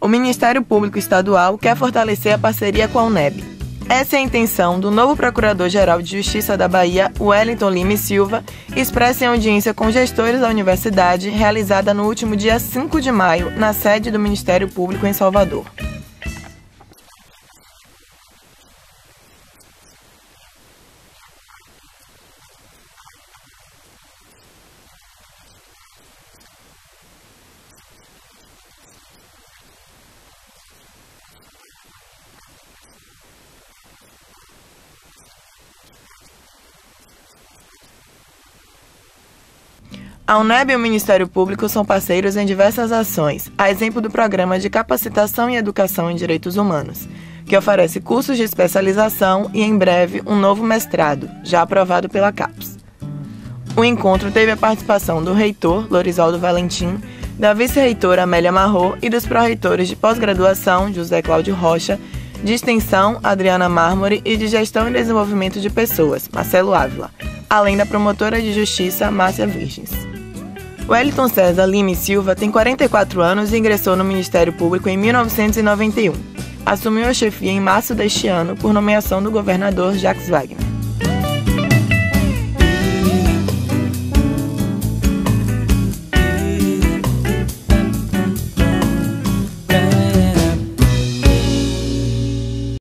o Ministério Público Estadual quer fortalecer a parceria com a UNEB. Essa é a intenção do novo Procurador-Geral de Justiça da Bahia, Wellington Lima Silva, expressa em audiência com gestores da universidade realizada no último dia 5 de maio, na sede do Ministério Público em Salvador. A UNEB e o Ministério Público são parceiros em diversas ações, a exemplo do Programa de Capacitação e Educação em Direitos Humanos, que oferece cursos de especialização e, em breve, um novo mestrado, já aprovado pela CAPES. O encontro teve a participação do reitor, Lorisaldo Valentim, da vice-reitora Amélia Marrô e dos pró-reitores de pós-graduação, José Cláudio Rocha, de extensão, Adriana Mármore e de gestão e desenvolvimento de pessoas, Marcelo Ávila, além da promotora de justiça, Márcia Virgens. Wellington César Lima e Silva tem 44 anos e ingressou no Ministério Público em 1991. Assumiu a chefia em março deste ano por nomeação do governador Jacques Wagner.